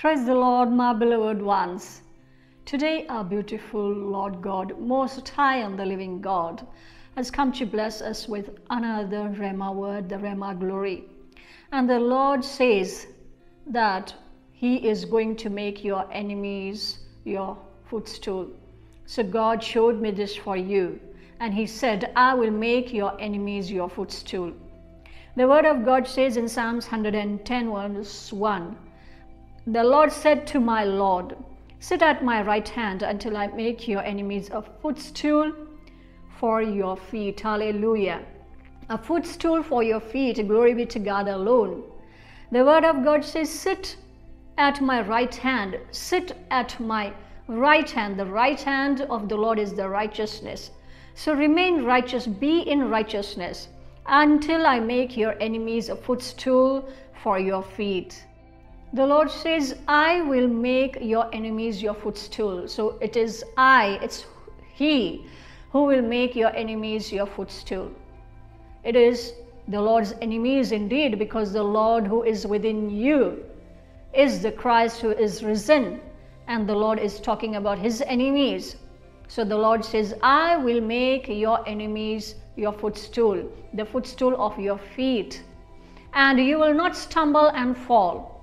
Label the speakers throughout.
Speaker 1: Praise the Lord, my beloved ones. Today, our beautiful Lord God, Most High and the Living God, has come to bless us with another Rhema word, the Rhema glory. And the Lord says that He is going to make your enemies your footstool. So, God showed me this for you, and He said, I will make your enemies your footstool. The Word of God says in Psalms 110, verse 1 The Lord said to my Lord, Sit at my right hand until I make your enemies a footstool for your feet. Hallelujah. A footstool for your feet. Glory be to God alone. The Word of God says, Sit at my right hand. Sit at my right hand. The right hand of the Lord is the righteousness. So remain righteous, be in righteousness until I make your enemies a footstool for your feet. The Lord says, I will make your enemies your footstool. So it is I, it's He who will make your enemies your footstool. It is the Lord's enemies indeed, because the Lord who is within you is the Christ who is risen, and the Lord is talking about his enemies. So the Lord says, I will make your enemies your footstool, the footstool of your feet, and you will not stumble and fall.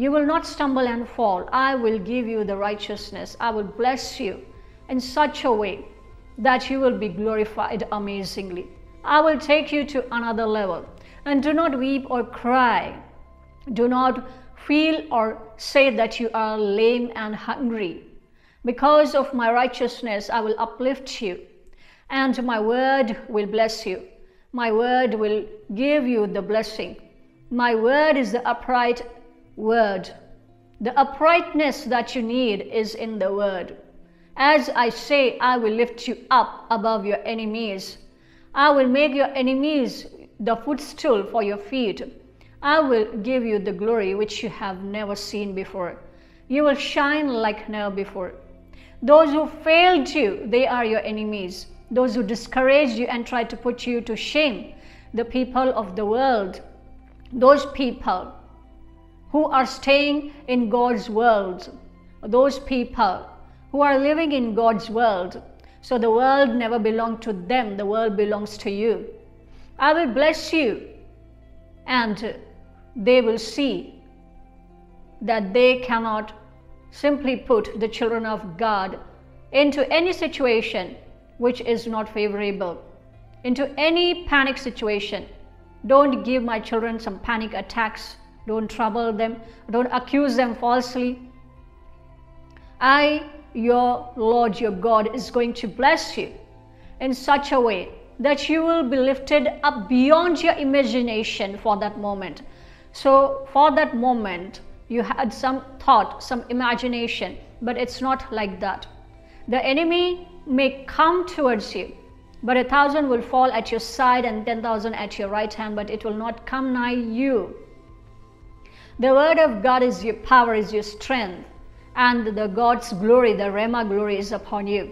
Speaker 1: You will not stumble and fall. I will give you the righteousness. I will bless you in such a way that you will be glorified amazingly. I will take you to another level. And do not weep or cry. Do not feel or say that you are lame and hungry. Because of my righteousness, I will uplift you, and my word will bless you. My word will give you the blessing. My word is the upright word. The uprightness that you need is in the word. As I say, I will lift you up above your enemies. I will make your enemies the footstool for your feet. I will give you the glory which you have never seen before. You will shine like never before. Those who failed you, they are your enemies. Those who discouraged you and tried to put you to shame, the people of the world, those people who are staying in God's world, those people who are living in God's world. So the world never belonged to them, the world belongs to you. I will bless you, and they will see that they cannot simply put the children of God into any situation which is not favorable, into any panic situation. Don't give my children some panic attacks. Don't trouble them. Don't accuse them falsely. I, your Lord, your God, is going to bless you in such a way that you will be lifted up beyond your imagination for that moment. So, for that moment, you had some thought, some imagination, but it's not like that. The enemy may come towards you, but a thousand will fall at your side and ten thousand at your right hand, but it will not come nigh you. The word of God is your power, is your strength, and the God's glory, the Rhema glory, is upon you.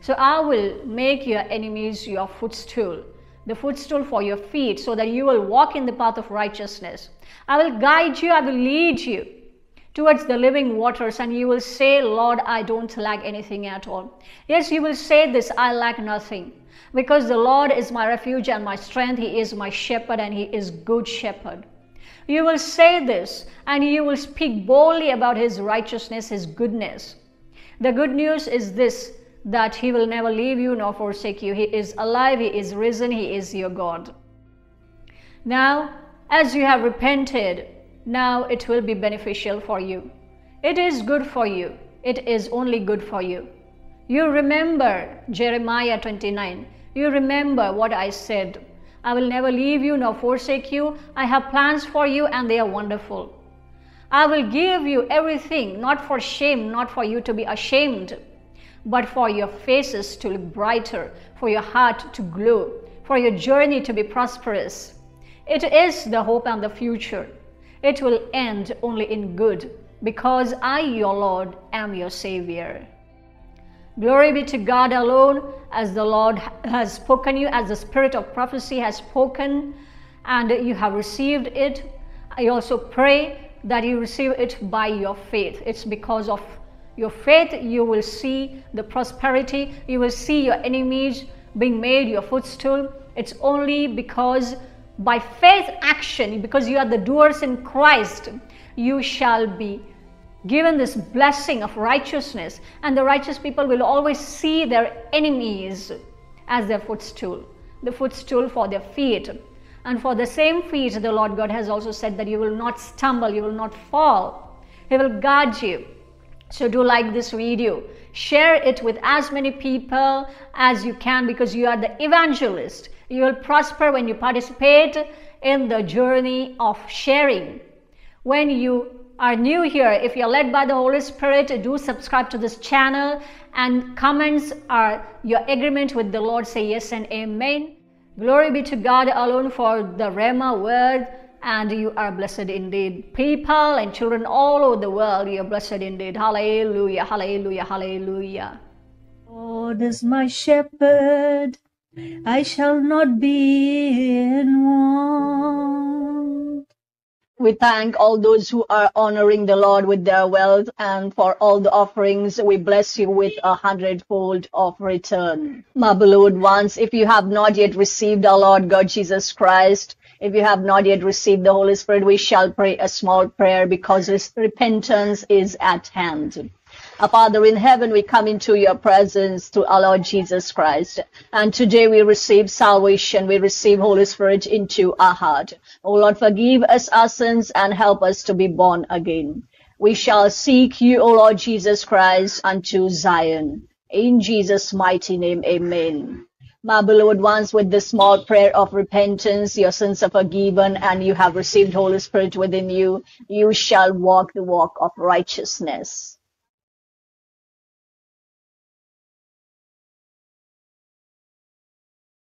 Speaker 1: So I will make your enemies your footstool, the footstool for your feet, so that you will walk in the path of righteousness. I will guide you, I will lead you towards the living waters, and you will say, Lord, I don't lack anything at all. Yes, you will say this, I lack nothing. Because the Lord is my refuge and my strength, He is my shepherd, and He is good shepherd. You will say this, and you will speak boldly about His righteousness, His goodness. The good news is this that He will never leave you nor forsake you. He is alive, He is risen, He is your God. Now, as you have repented, now it will be beneficial for you. It is good for you. It is only good for you. You remember Jeremiah 29. You remember what I said. I will never leave you nor forsake you. I have plans for you and they are wonderful. I will give you everything, not for shame, not for you to be ashamed, but for your faces to look brighter, for your heart to glow, for your journey to be prosperous. It is the hope and the future. It will end only in good, because I, your Lord, am your Savior. Glory be to God alone, as the Lord has spoken you, as the spirit of prophecy has spoken, and you have received it. I also pray that you receive it by your faith. It's because of your faith you will see the prosperity, you will see your enemies being made your footstool. It's only because by faith action, because you are the doers in Christ, you shall be given this blessing of righteousness, and the righteous people will always see their enemies as their footstool, the footstool for their feet. And for the same feet, the Lord God has also said that you will not stumble, you will not fall. He will guard you. So do like this video. Share it with as many people as you can because you are the evangelist. You will prosper when you participate in the journey of sharing. When you are new here, if you're led by the Holy Spirit, do subscribe to this channel and comments are your agreement with the Lord. Say yes and amen. Glory be to God alone for the Rhema word and you are blessed indeed. People and children all over the world, you are blessed indeed. Hallelujah, hallelujah, hallelujah.
Speaker 2: Lord is my shepherd, I shall not be in want.
Speaker 1: We thank all those who are honoring the Lord with their wealth and for all the offerings. We bless you with a hundredfold of return. My beloved ones, if you have not yet received our Lord God Jesus Christ, if you have not yet received the Holy Spirit, we shall pray a small prayer because repentance is at hand. Our Father in heaven, we come into your presence to our Lord Jesus Christ. And today we receive salvation. We receive Holy Spirit into our heart. Oh Lord, forgive us our sins and help us to be born again. We shall seek you, O Lord Jesus Christ, unto Zion. In Jesus' mighty name, amen. My beloved ones, with this small prayer of repentance, your sins are forgiven and you have received Holy Spirit within you, you shall walk the walk of righteousness.